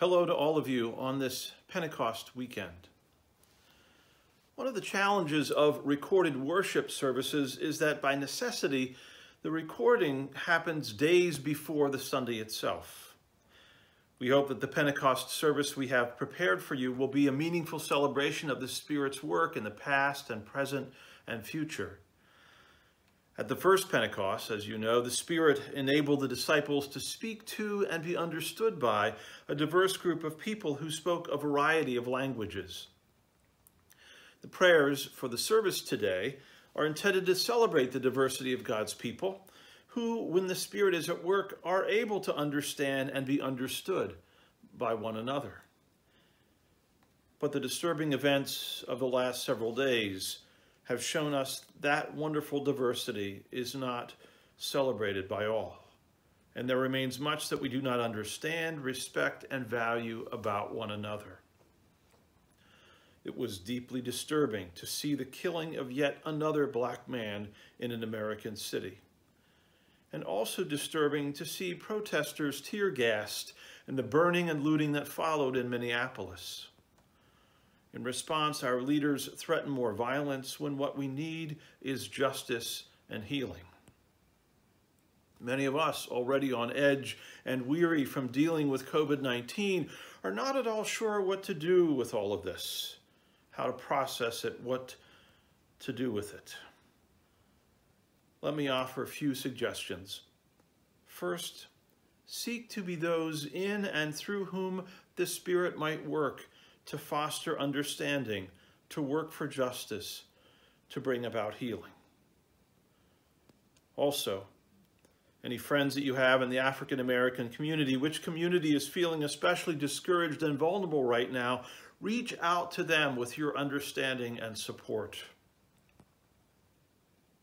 Hello to all of you on this Pentecost weekend. One of the challenges of recorded worship services is that by necessity, the recording happens days before the Sunday itself. We hope that the Pentecost service we have prepared for you will be a meaningful celebration of the Spirit's work in the past and present and future. At the first Pentecost, as you know, the Spirit enabled the disciples to speak to and be understood by a diverse group of people who spoke a variety of languages. The prayers for the service today are intended to celebrate the diversity of God's people who, when the Spirit is at work, are able to understand and be understood by one another. But the disturbing events of the last several days have shown us that wonderful diversity is not celebrated by all. And there remains much that we do not understand, respect, and value about one another. It was deeply disturbing to see the killing of yet another black man in an American city. And also disturbing to see protesters tear gassed and the burning and looting that followed in Minneapolis. In response, our leaders threaten more violence when what we need is justice and healing. Many of us, already on edge and weary from dealing with COVID 19, are not at all sure what to do with all of this how to process it, what to do with it. Let me offer a few suggestions. First, seek to be those in and through whom the Spirit might work to foster understanding, to work for justice, to bring about healing. Also, any friends that you have in the African American community, which community is feeling especially discouraged and vulnerable right now, Reach out to them with your understanding and support.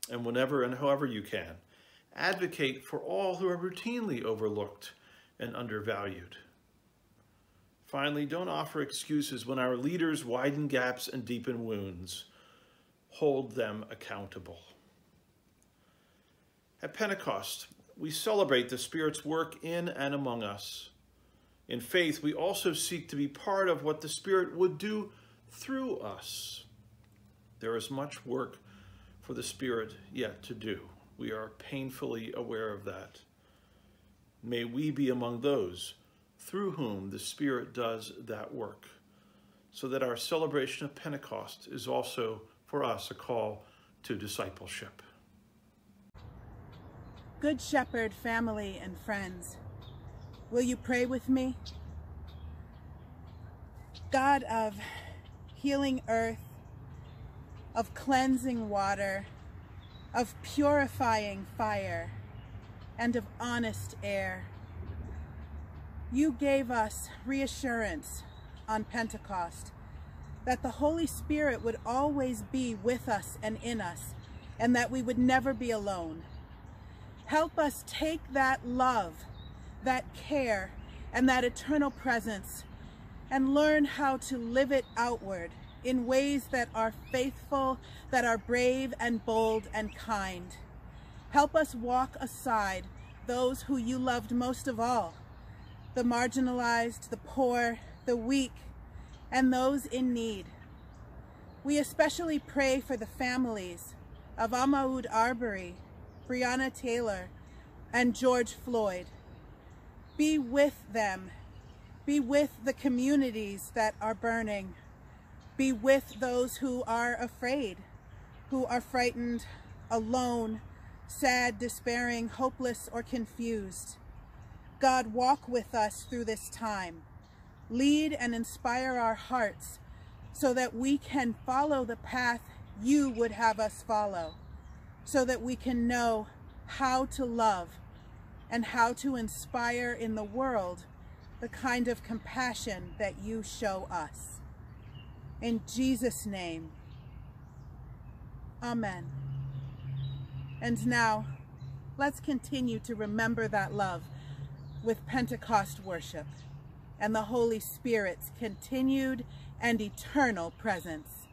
And whenever and however you can, advocate for all who are routinely overlooked and undervalued. Finally, don't offer excuses when our leaders widen gaps and deepen wounds. Hold them accountable. At Pentecost, we celebrate the Spirit's work in and among us. In faith, we also seek to be part of what the Spirit would do through us. There is much work for the Spirit yet to do. We are painfully aware of that. May we be among those through whom the Spirit does that work, so that our celebration of Pentecost is also for us a call to discipleship. Good Shepherd family and friends, Will you pray with me? God of healing earth, of cleansing water, of purifying fire, and of honest air. You gave us reassurance on Pentecost that the Holy Spirit would always be with us and in us, and that we would never be alone. Help us take that love that care and that eternal presence and learn how to live it outward in ways that are faithful, that are brave and bold and kind. Help us walk aside those who you loved most of all, the marginalized, the poor, the weak, and those in need. We especially pray for the families of Ahmaud Arbery, Breonna Taylor, and George Floyd. Be with them. Be with the communities that are burning. Be with those who are afraid, who are frightened, alone, sad, despairing, hopeless, or confused. God, walk with us through this time. Lead and inspire our hearts so that we can follow the path you would have us follow, so that we can know how to love and how to inspire in the world the kind of compassion that you show us. In Jesus' name, Amen. And now, let's continue to remember that love with Pentecost worship and the Holy Spirit's continued and eternal presence.